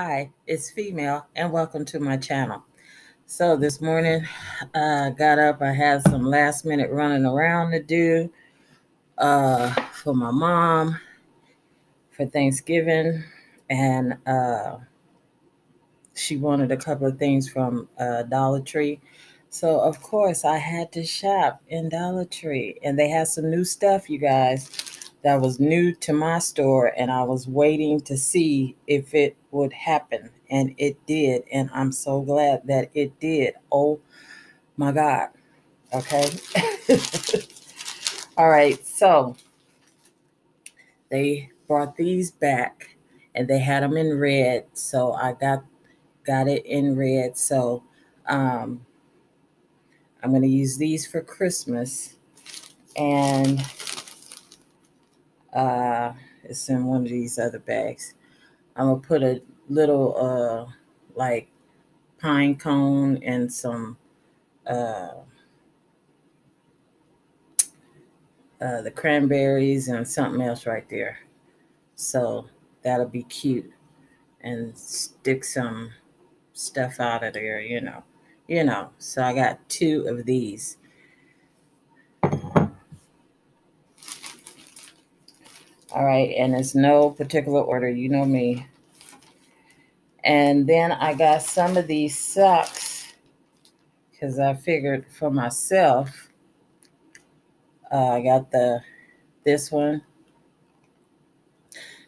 Hi, it's Fe Mel, and welcome to my channel. So this morning, I uh, got up. I had some last minute running around to do uh, for my mom for Thanksgiving, and uh, she wanted a couple of things from uh, Dollar Tree. So of course, I had to shop in Dollar Tree, and they had some new stuff, you guys that was new to my store and I was waiting to see if it would happen and it did and I'm so glad that it did. Oh my god. Okay. All right. So they brought these back and they had them in red, so I got got it in red. So um I'm going to use these for Christmas and uh, it's in one of these other bags. I'm gonna put a little uh like pine cone and some uh, uh the cranberries and something else right there. So that'll be cute. And stick some stuff out of there, you know. You know. So I got two of these. All right, and it's no particular order. You know me. And then I got some of these socks because I figured for myself. Uh, I got the this one.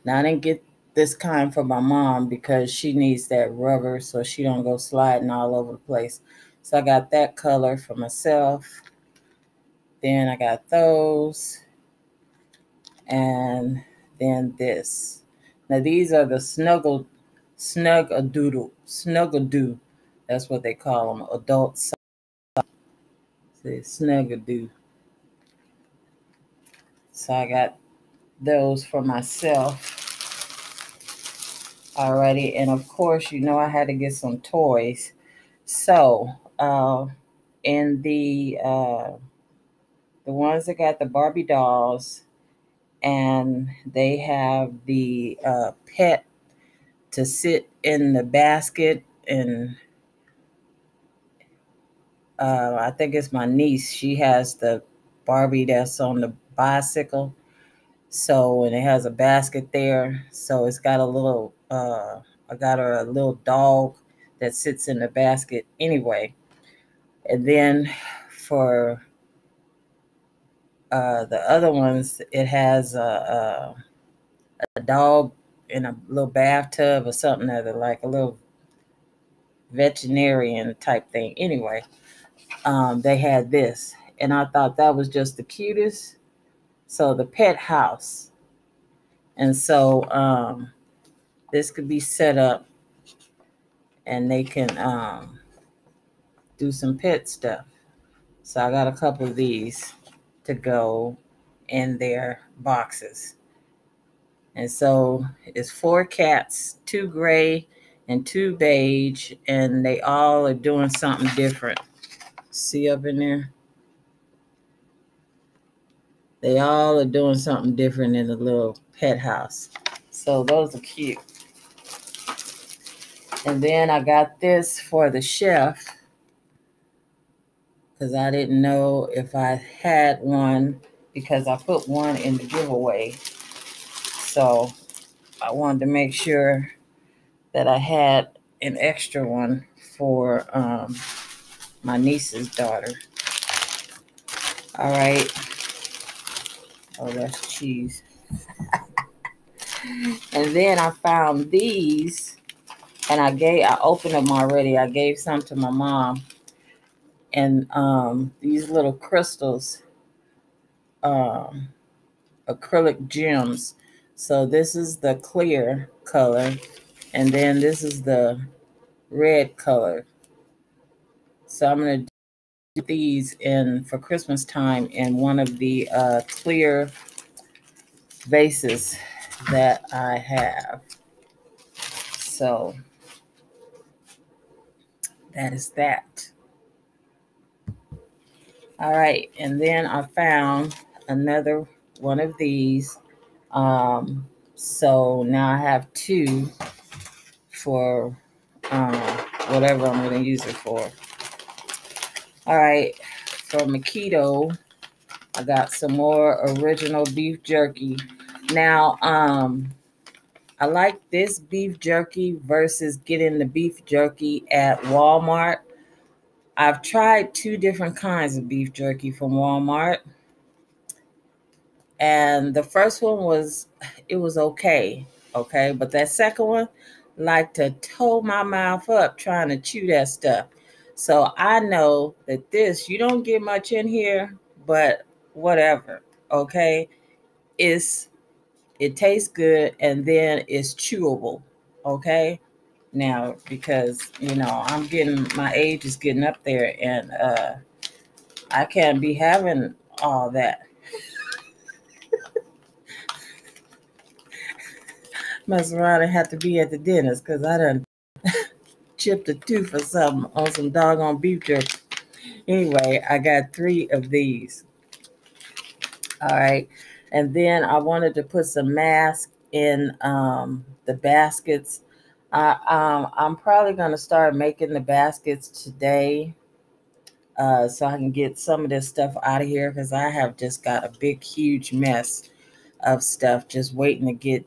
Now I didn't get this kind for my mom because she needs that rubber so she don't go sliding all over the place. So I got that color for myself. Then I got those and then this. Now these are the snuggle, snug a doodle, snuggle do. That's what they call them, adults. See, snuggle do. So I got those for myself. Alrighty, and of course, you know I had to get some toys. So, uh, in the uh, the ones that got the Barbie dolls, and they have the uh, pet to sit in the basket and uh, I think it's my niece. She has the Barbie that's on the bicycle. So, and it has a basket there. So it's got a little, uh, I got her a little dog that sits in the basket anyway. And then for uh, the other ones, it has a, a, a dog in a little bathtub or something other, like a little veterinarian type thing. Anyway, um, they had this, and I thought that was just the cutest. So the pet house, and so um, this could be set up, and they can um, do some pet stuff. So I got a couple of these to go in their boxes. And so it's four cats, two gray and two beige, and they all are doing something different. See up in there? They all are doing something different in the little pet house. So those are cute. And then I got this for the chef because I didn't know if I had one because I put one in the giveaway. So I wanted to make sure that I had an extra one for um, my niece's daughter. All right. Oh, that's cheese. and then I found these and I gave I opened them already. I gave some to my mom and um, these little crystals, um, acrylic gems. So this is the clear color, and then this is the red color. So I'm going to do these in for Christmas time in one of the uh, clear vases that I have. So that is that. All right, and then I found another one of these. Um, so now I have two for um, whatever I'm going to use it for. All right, for Makito, I got some more original beef jerky. Now, um, I like this beef jerky versus getting the beef jerky at Walmart. I've tried two different kinds of beef jerky from Walmart. And the first one was it was okay, okay, but that second one like to toe my mouth up trying to chew that stuff. So I know that this you don't get much in here, but whatever, okay? It's it tastes good and then it's chewable, okay? Now because you know I'm getting my age is getting up there and uh I can't be having all that. Around and have to be at the dentist because I done chipped a tooth or something on some doggone beef jerky. Anyway, I got three of these. All right. And then I wanted to put some masks in um, the baskets. I, um, I'm probably going to start making the baskets today uh, so I can get some of this stuff out of here because I have just got a big, huge mess of stuff just waiting to get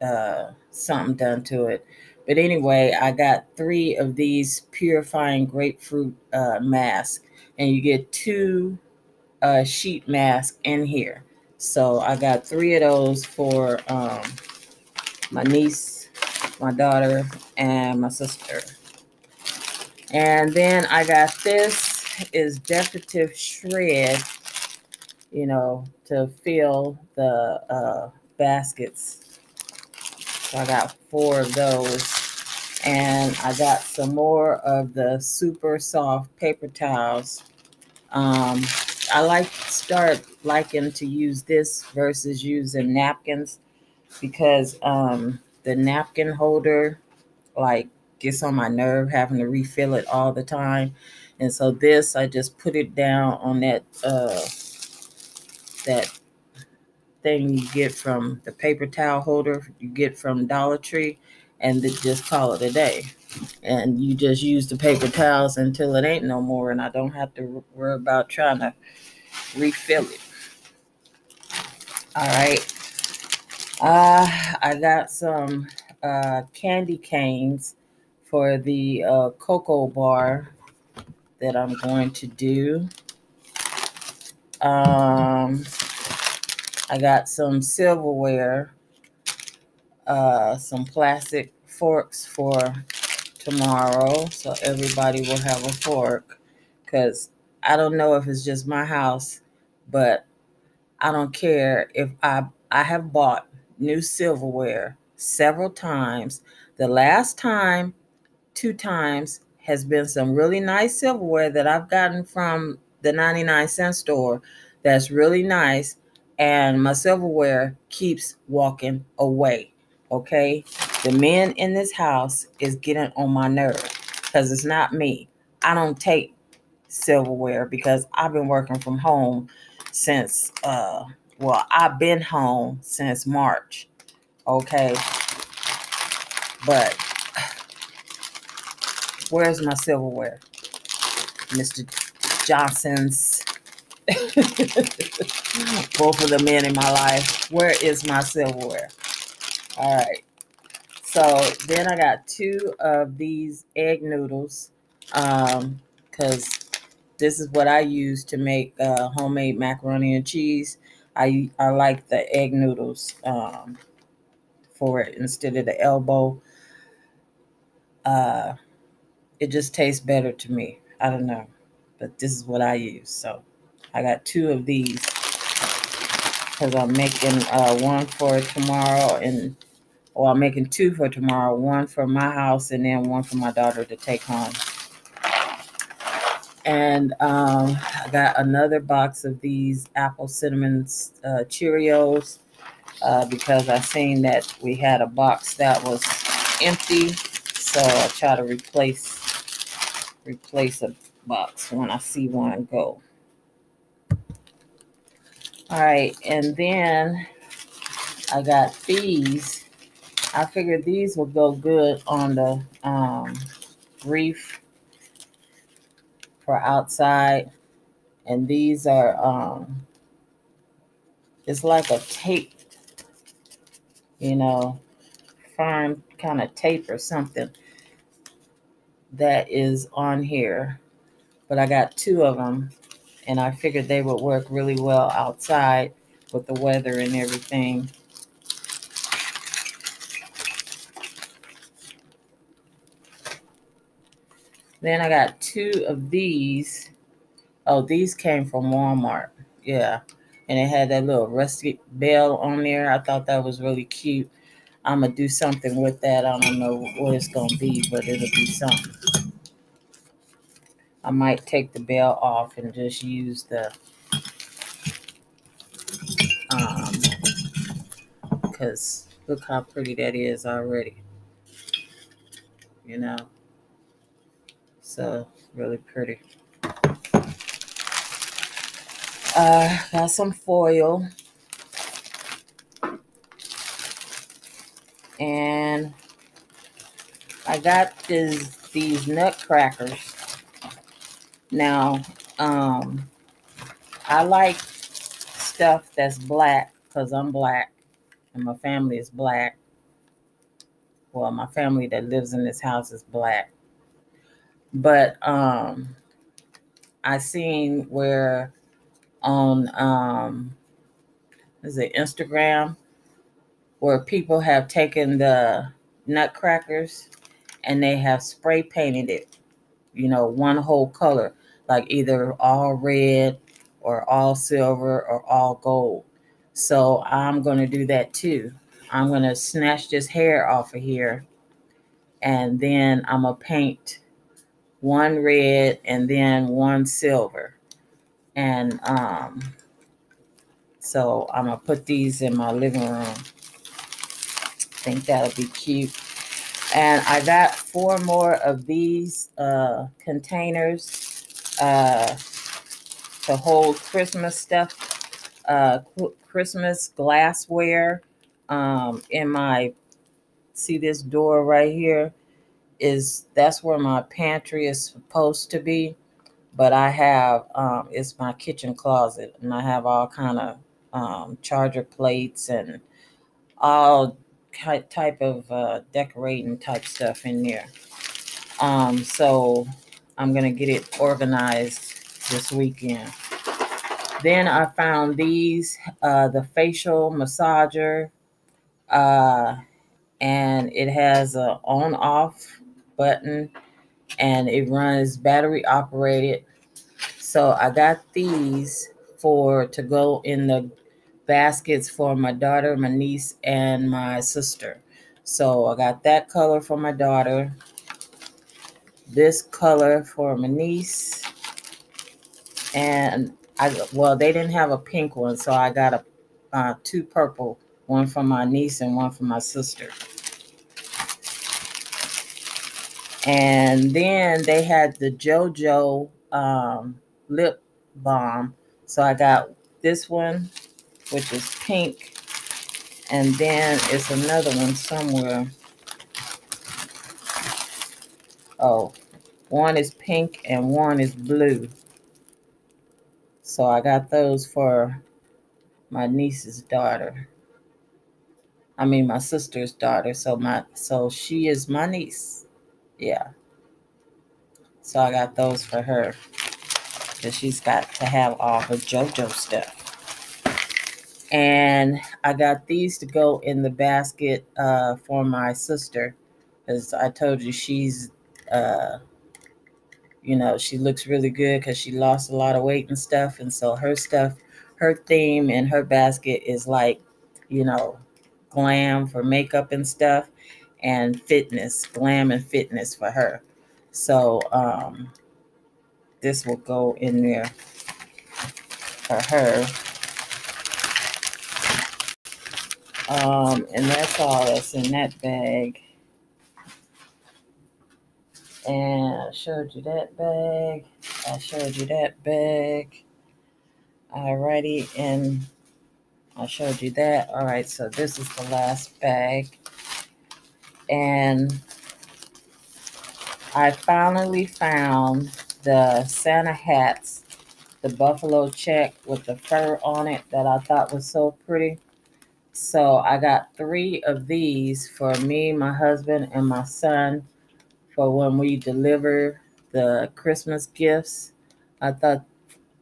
uh, something done to it. But anyway, I got three of these purifying grapefruit uh, masks, and you get two uh, sheet masks in here. So I got three of those for um, my niece, my daughter, and my sister. And then I got this is decorative shred, you know, to fill the uh, baskets. So I got four of those. And I got some more of the super soft paper towels. Um, I like start liking to use this versus using napkins because um, the napkin holder like gets on my nerve having to refill it all the time. And so this I just put it down on that uh, that thing you get from the paper towel holder you get from Dollar Tree and just call it a day. And you just use the paper towels until it ain't no more and I don't have to worry about trying to refill it. All right. Uh, I got some uh, candy canes for the uh, cocoa bar that I'm going to do. Um, I got some silverware, uh, some plastic forks for tomorrow, so everybody will have a fork. Because I don't know if it's just my house, but I don't care if I I have bought new silverware several times. The last time, two times, has been some really nice silverware that I've gotten from the 99 cent store that's really nice. And my silverware keeps walking away. Okay. The men in this house is getting on my nerve because it's not me. I don't take silverware because I've been working from home since uh well, I've been home since March. Okay. But where's my silverware? Mr. Johnson's. Both of the men in my life. Where is my silverware? All right. So then I got two of these egg noodles. Um, because this is what I use to make uh, homemade macaroni and cheese. I I like the egg noodles um, for it instead of the elbow. Uh, it just tastes better to me. I don't know, but this is what I use. So I got two of these because I'm making uh, one for tomorrow and well, I'm making two for tomorrow. One for my house and then one for my daughter to take home. And um, I got another box of these apple cinnamon uh, Cheerios uh, because I seen that we had a box that was empty. So I try to replace replace a box when I see one go. All right, and then I got these I figured these would go good on the um, reef for outside. And these are, um, it's like a tape, you know, fine kind of tape or something that is on here. But I got two of them and I figured they would work really well outside with the weather and everything. Then I got two of these. Oh, these came from Walmart. Yeah. And it had that little rusty bell on there. I thought that was really cute. I'm going to do something with that. I don't know what it's going to be, but it'll be something. I might take the bell off and just use the um because look how pretty that is already. You know. So really pretty. Uh, got some foil. And I got this, these nutcrackers. Now, um, I like stuff that's black because I'm black and my family is black. Well, my family that lives in this house is black. But um I seen where on um is it Instagram where people have taken the nutcrackers and they have spray painted it, you know, one whole color, like either all red or all silver or all gold. So I'm going to do that too. I'm going to snatch this hair off of here and then I'm going to paint one red and then one silver. And um, so I'm going to put these in my living room. I think that'll be cute. And I got four more of these uh, containers uh, to hold Christmas stuff, uh, Christmas glassware um, in my, see this door right here? Is that's where my pantry is supposed to be but i have um, it's my kitchen closet and i have all kind of um, charger plates and all type of uh, decorating type stuff in there. Um, so i'm gonna get it organized this weekend. Then i found these uh, the facial massager uh, and it has a on off button and it runs battery operated. So I got these for to go in the baskets for my daughter, my niece, and my sister. So I got that color for my daughter, this color for my niece, and I well they didn't have a pink one, so I got a uh, two purple, one for my niece and one for my sister. And then they had the JoJo um, lip balm. So I got this one, which is pink. And then it's another one somewhere. Oh, one is pink and one is blue. So I got those for my niece's daughter. I mean my sister's daughter. So my so she is my niece. Yeah. So I got those for her. Because she's got to have all her JoJo stuff. And I got these to go in the basket uh, for my sister. As I told you, she's, uh, you know, she looks really good because she lost a lot of weight and stuff. And so her stuff, her theme in her basket is like, you know, glam for makeup and stuff and fitness, glam and fitness for her. So um, this will go in there for her. Um, and that's all that's in that bag. And I showed you that bag. I showed you that bag. Alrighty, and I showed you that. All right, so this is the last bag. And I finally found the Santa hats, the buffalo check with the fur on it that I thought was so pretty. So I got three of these for me, my husband, and my son for when we deliver the Christmas gifts. I thought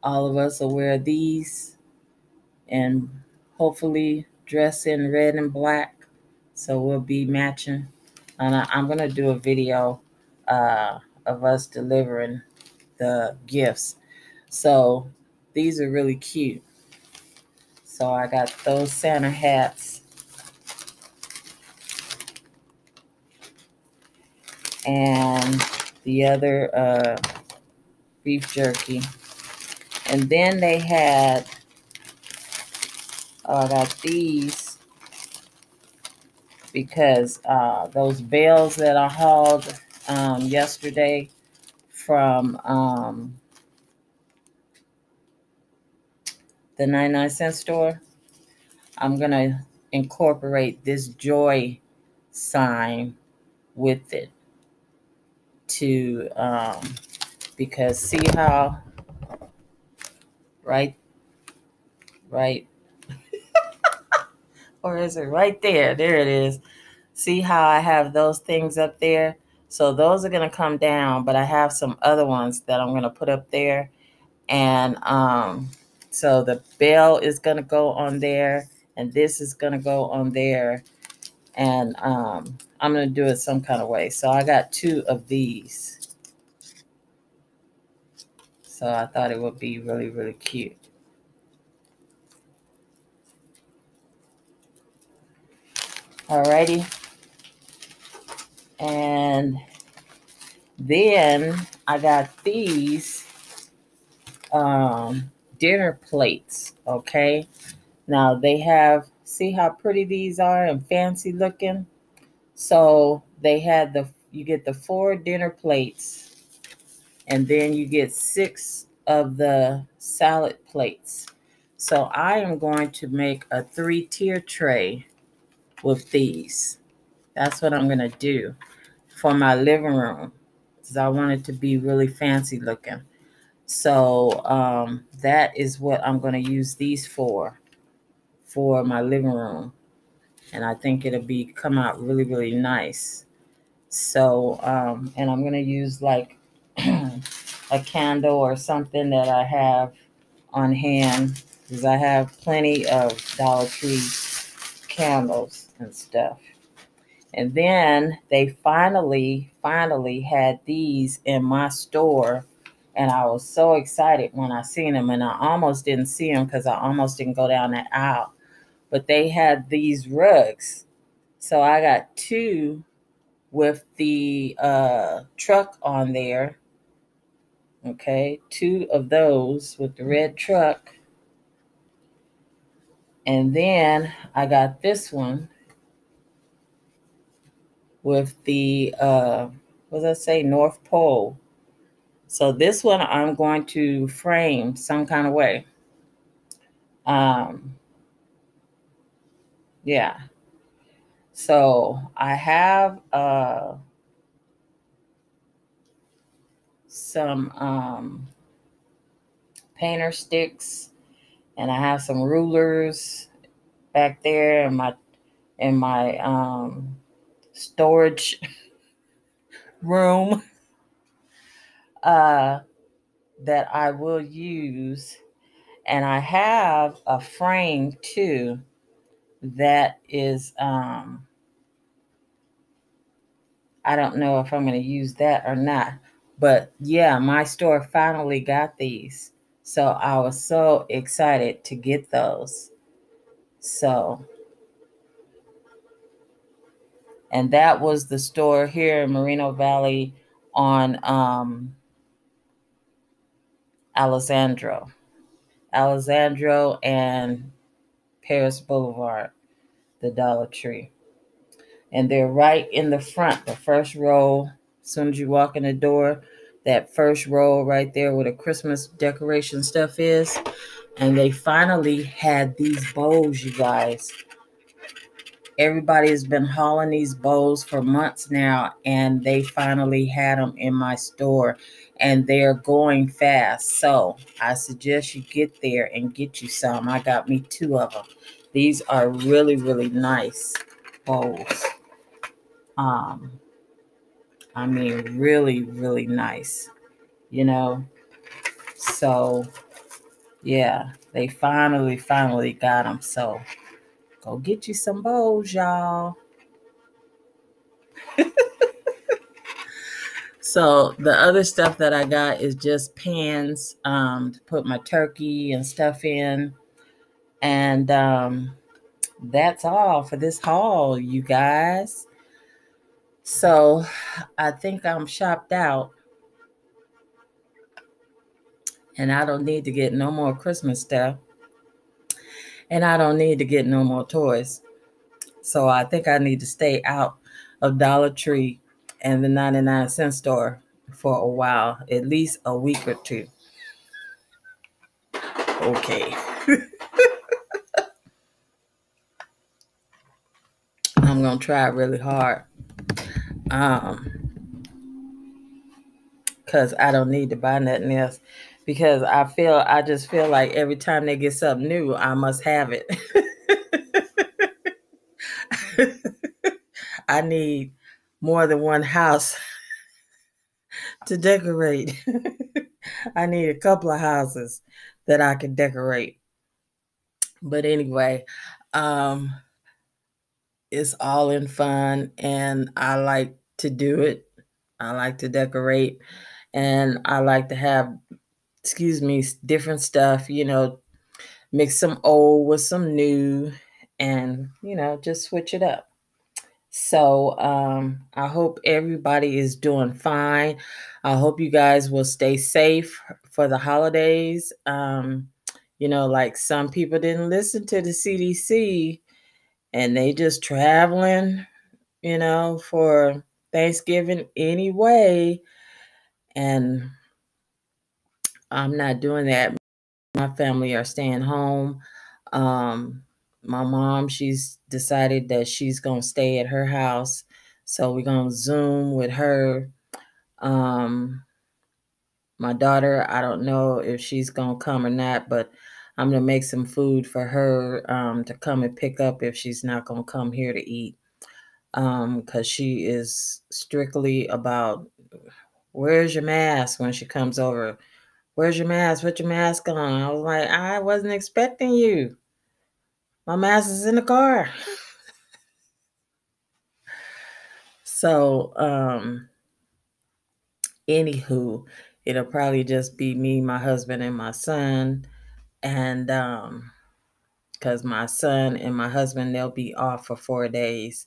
all of us will wear these and hopefully dress in red and black. So we'll be matching. And I, am to do a video uh, of us delivering the gifts. So these are really cute. So I got those Santa hats. And the other uh, beef jerky. And then they had, oh, I got these because uh, those bales that I hauled um, yesterday from um, the 99 cent store, I'm going to incorporate this joy sign with it to, um, because see how, right, right, or is it right there? There it is. See how I have those things up there? So those are going to come down, but I have some other ones that I'm going to put up there. And, um, so the bell is going to go on there, and this is going to go on there. And um, I'm going to do it some kind of way. So I got two of these. So I thought it would be really, really cute. Alrighty. And then I got these. Um, dinner plates. Okay. Now they have, see how pretty these are and fancy looking? So they had the, you get the four dinner plates and then you get six of the salad plates. So I am going to make a three tier tray with these. That's what I'm going to do for my living room because I want it to be really fancy looking. So um, that is what I'm going to use these for, for my living room. And I think it'll be come out really, really nice. So, um, and I'm going to use like a candle or something that I have on hand because I have plenty of Dollar Tree candles and stuff. And then they finally, finally had these in my store and I was so excited when I seen them, and I almost didn't see them because I almost didn't go down that aisle. But they had these rugs, so I got two with the uh, truck on there. Okay, two of those with the red truck. And then I got this one with the, uh, what does that say, North Pole so this one I'm going to frame some kind of way. Um, yeah. So I have uh, some um, painter sticks and I have some rulers back there in my in my um, storage room uh, that I will use. And I have a frame too that is, um, I don't know if I'm going to use that or not. But yeah, my store finally got these. So I was so excited to get those. So, and that was the store here in Moreno Valley on um, Alessandro. Alessandro and Perris Boulevard, the Dollar Tree. And they're right in the front, the first row. As soon as you walk in the door, that first row right there where the Christmas decoration stuff is. And they finally had these bowls, you guys. everybody's been hauling these bowls for months now, and they finally had them in my store, and they're going fast. So I suggest you get there and get you some. I got me two of them. These are really, really nice bowls. Um, I mean, really, really nice, you know. So, yeah, they finally, finally got them. So, go get you some bowls, y'all. so the other stuff that I got is just pans um, to put my turkey and stuff in, and um, that's all for this haul, you guys. So I think I'm shopped out. And I don't need to get no more Christmas stuff. And I don't need to get no more toys. So I think I need to stay out of Dollar Tree and the 99 cent store for a while, at least a week or two. Okay. I'm going to try really hard um because I don't need to buy nothing else because I feel I just feel like every time they get something new, I must have it. I need more than one house to decorate. I need a couple of houses that I can decorate. But anyway, um it's all in fun and I like to do it. I like to decorate and I like to have excuse me different stuff, you know, mix some old with some new and you know, just switch it up. So, um I hope everybody is doing fine. I hope you guys will stay safe for the holidays. Um you know, like some people didn't listen to the CDC and they just traveling, you know, for Thanksgiving anyway. And I'm not doing that. My family are staying home. Um, my mom, she's decided that she's going to stay at her house. So we're going to Zoom with her. Um, my daughter, I don't know if she's going to come or not, but I'm gonna make some food for her um, to come and pick up if she's not gonna come here to eat. Um, because she is strictly about where's your mask when she comes over. Where's your mask? Put your mask on. I was like, I wasn't expecting you. My mask is in the car. so, um, anywho, it'll probably just be me, my husband, and my son and um because my son and my husband they'll be off for four days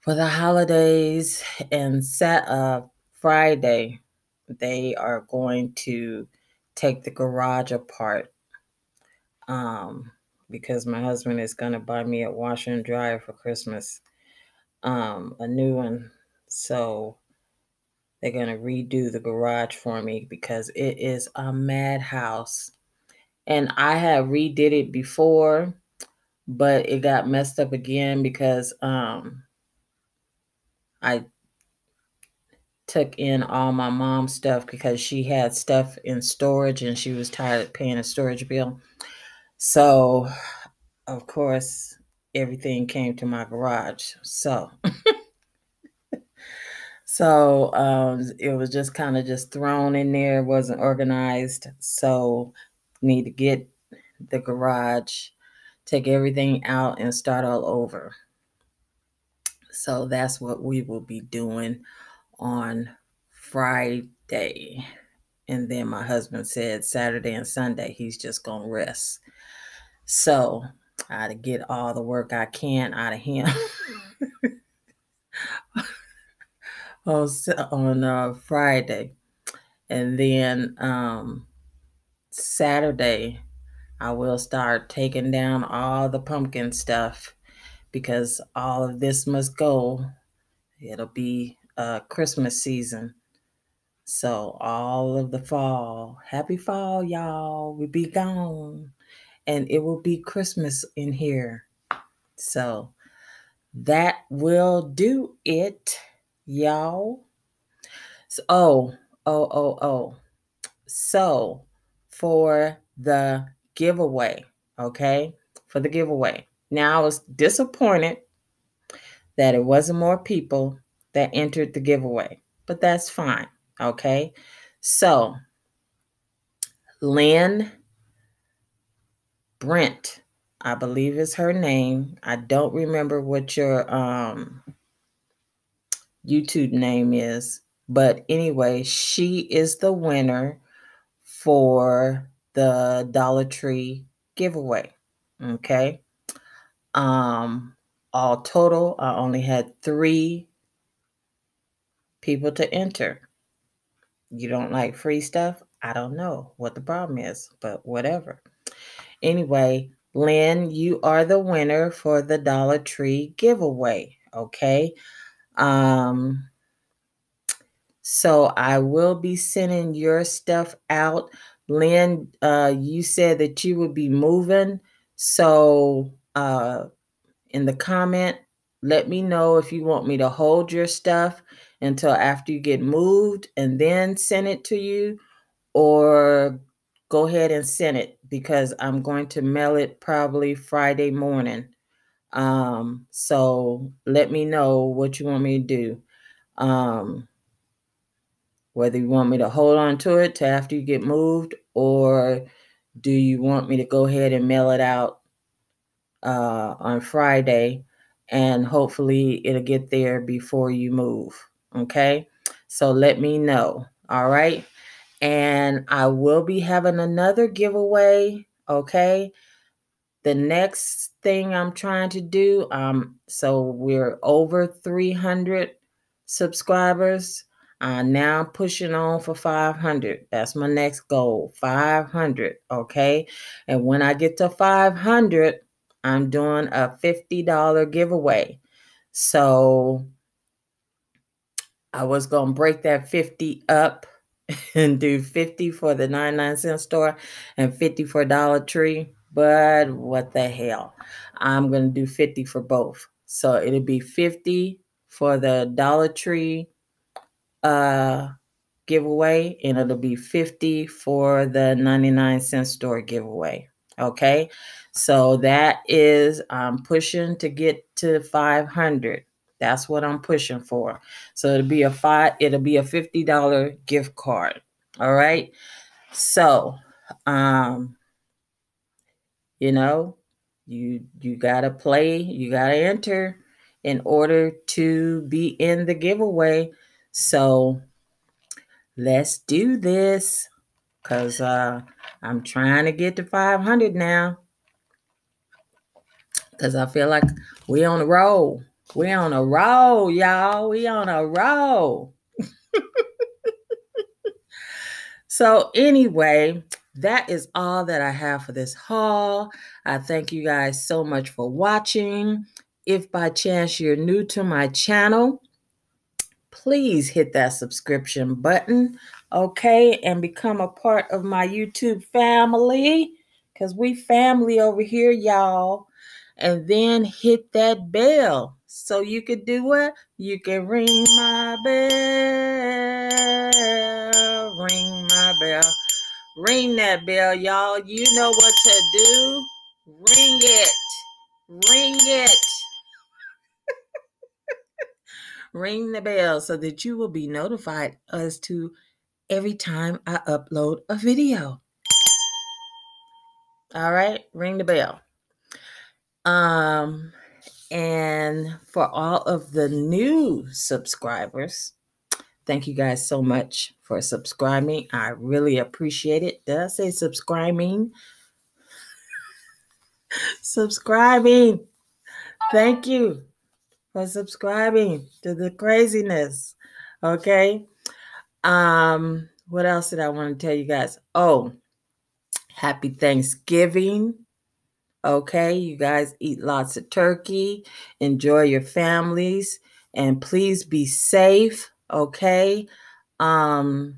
for the holidays and set uh friday they are going to take the garage apart um because my husband is going to buy me a washer and dryer for christmas um a new one. So they're going to redo the garage for me because it is a madhouse and I had redid it before, but it got messed up again because um I took in all my mom's stuff because she had stuff in storage and she was tired of paying a storage bill. So, of course, everything came to my garage. So, so um, it was just kind of just thrown in there, wasn't organized. So need to get the garage, take everything out, and start all over. So that's what we will be doing on Friday. And then my husband said Saturday and Sunday he's just going to rest. So I to get all the work I can out of him. on on uh, Friday, and then um, Saturday, I will start taking down all the pumpkin stuff because all of this must go. It'll be uh, Christmas season. So, all of the fall, happy fall, y'all, will be gone. And it will be Christmas in here. So, that will do it, y'all. So, oh, oh, oh, oh. So for the giveaway, okay? For the giveaway. Now I was disappointed that it wasn't more people that entered the giveaway, but that's fine, okay? So Lynn Brent, I believe is her name. I don't remember what your um YouTube name is, but anyway, she is the winner for the Dollar Tree giveaway. Okay. Um, all total, I only had three people to enter. You don't like free stuff? I don't know what the problem is, but whatever. Anyway, Lynn, you are the winner for the Dollar Tree giveaway. Okay. Um, so I will be sending your stuff out. Lynn, uh, you said that you would be moving. So uh, in the comment, let me know if you want me to hold your stuff until after you get moved and then send it to you, or go ahead and send it because I'm going to mail it probably Friday morning. Um, so let me know what you want me to do. Um, whether you want me to hold on to it to after you get moved or do you want me to go ahead and mail it out uh, on Friday and hopefully it'll get there before you move. Okay. So let me know. All right. And I will be having another giveaway. Okay. The next thing I'm trying to do, um, so we're over 300 subscribers. Now I'm pushing on for 500. That's my next goal 500. Okay. And when I get to 500, I'm doing a $50 giveaway. So I was going to break that 50 up and do 50 for the 99 cent store and 50 for Dollar Tree. But what the hell? I'm going to do 50 for both. So it'll be 50 for the Dollar Tree uh giveaway and it'll be 50 for the 99 cent store giveaway okay? So that is i'm pushing to get to 500 that's what i'm pushing for. So it'll be a five it'll be a $50 gift card all right? So um you know you you gotta play you gotta enter in order to be in the giveaway so let's do this because uh, I'm trying to get to 500 now because I feel like we on a roll. We on a roll, y'all. We on a roll. so anyway, that is all that I have for this haul. I thank you guys so much for watching. If by chance you're new to my channel, please hit that subscription button, okay, and become a part of my YouTube family because we family over here, y'all. And then hit that bell so you can do what? You can ring my bell, ring my bell, ring that bell, y'all. You know what to do. Ring it, ring it ring the bell so that you will be notified as to every time I upload a video. All right, ring the bell. Um, and for all of the new subscribers, thank you guys so much for subscribing. I really appreciate it. Did I say subscribing? subscribing. Thank you for subscribing to the craziness. Okay. Um, what else did I want to tell you guys? Oh, happy Thanksgiving. Okay, you guys eat lots of turkey, enjoy your families, and please be safe. Okay. Um,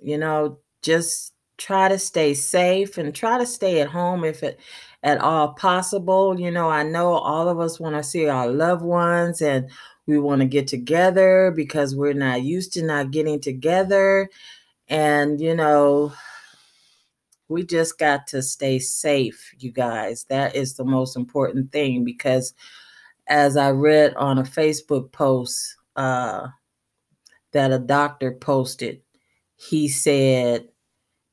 you know, just try to stay safe and try to stay at home if it at all possible. You know, I know all of us want to see our loved ones and we want to get together because we're not used to not getting together. And, you know, we just got to stay safe, you guys. That is the most important thing because as I read on a Facebook post uh, that a doctor posted, he said,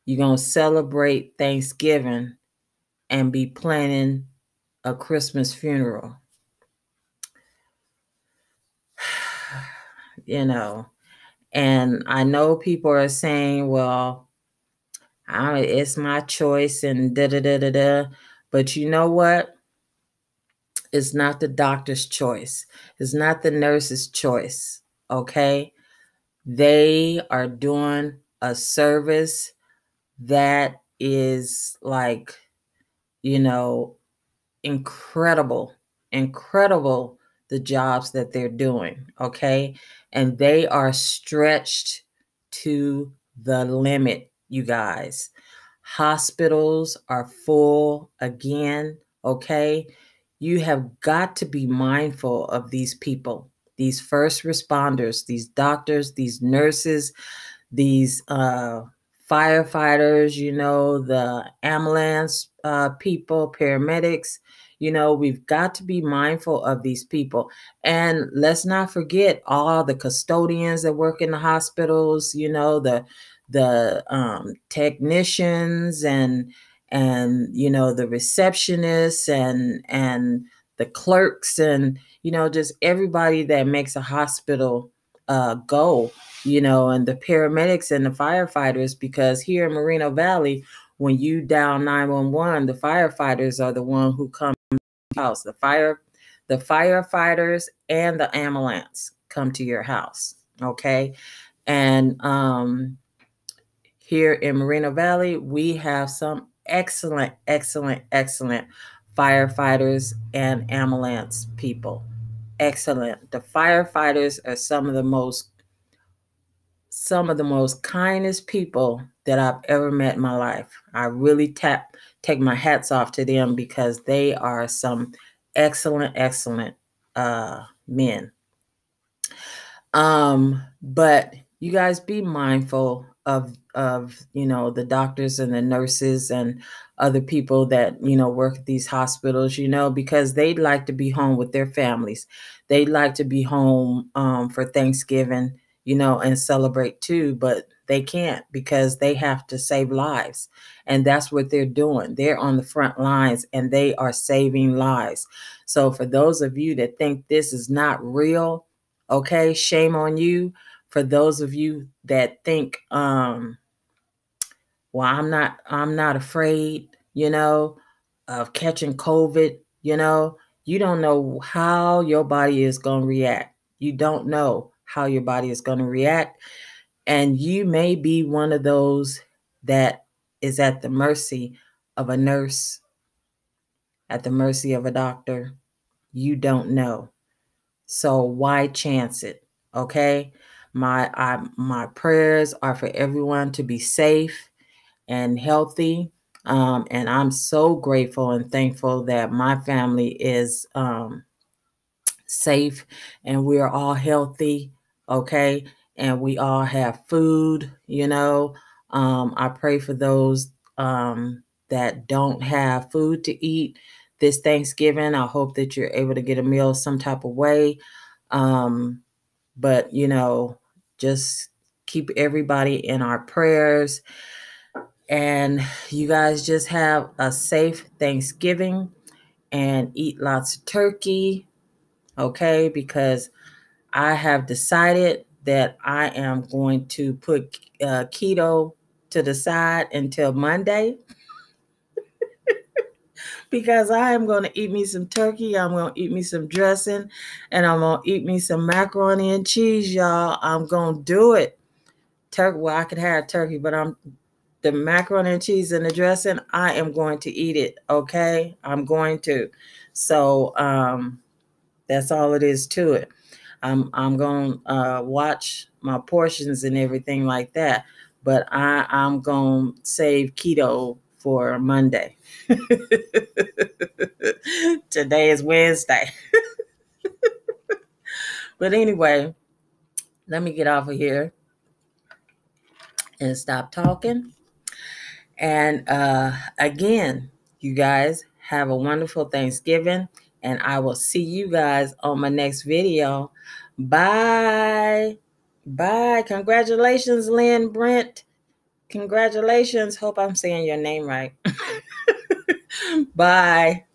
You're going to celebrate Thanksgiving and be planning a Christmas funeral. you know, and I know people are saying, Well, I, it's my choice and da da da da da. But you know what? It's not the doctor's choice. It's not the nurse's choice. Okay. They are doing a service that is like, you know, incredible, incredible the jobs that they're doing. Okay. And they are stretched to the limit you guys. Hospitals are full again, okay? You have got to be mindful of these people, these first responders, these doctors, these nurses, these uh, firefighters, you know, the ambulance uh, people, paramedics. You know, we've got to be mindful of these people. And let's not forget all the custodians that work in the hospitals, you know, the the um, technicians and and you know the receptionists and and the clerks and you know just everybody that makes a hospital uh, go you know and the paramedics and the firefighters because here in moreno valley when you dial 911 the firefighters are the one who come to the house the fire the firefighters and the ambulance come to your house okay and um here in Moreno Valley, we have some excellent, excellent, excellent firefighters and ambulance people. Excellent. The firefighters are some of the most some of the most kindest people that I've ever met in my life. I really tap take my hats off to them because they are some excellent, excellent uh, men. Um, but you guys be mindful of of you know the doctors and the nurses and other people that you know work at these hospitals you know because they'd like to be home with their families they'd like to be home um, for thanksgiving you know and celebrate too but they can't because they have to save lives and that's what they're doing. They're on the front lines and they are saving lives. So for those of you that think this is not real okay shame on you. For those of you that think um well i'm not i'm not afraid you know of catching covid you know you don't know how your body is going to react. You don't know how your body is going to react and you may be one of those that is at the mercy of a nurse at the mercy of a doctor you don't know so why chance it okay my I, my prayers are for everyone to be safe and healthy. Um, and I'm so grateful and thankful that my family is um, safe and we're all healthy. Okay. And we all have food, you know. Um, I pray for those um, that don't have food to eat this Thanksgiving. I hope that you're able to get a meal some type of way. Um, but, you know, just keep everybody in our prayers. And you guys just have a safe Thanksgiving and eat lots of turkey, okay? Because I have decided that I am going to put uh, keto to the side until Monday because I am going to eat me some turkey. I'm going to eat me some dressing and I'm going to eat me some macaroni and cheese, y'all. I'm going to do it. Turkey, well, I could have turkey, but I'm the macaroni and cheese and the dressing. I am going to eat it. Okay. I'm going to. So, um, that's all it is to it. I'm, I'm to uh, watch my portions and everything like that. But I, I'm to save keto for Monday. Today is Wednesday. but anyway, let me get off of here and stop talking. And uh, again, you guys have a wonderful Thanksgiving, and I will see you guys on my next video. Bye. Bye. Congratulations, Lynn Brent. Congratulations. Hope I'm saying your name right. Bye.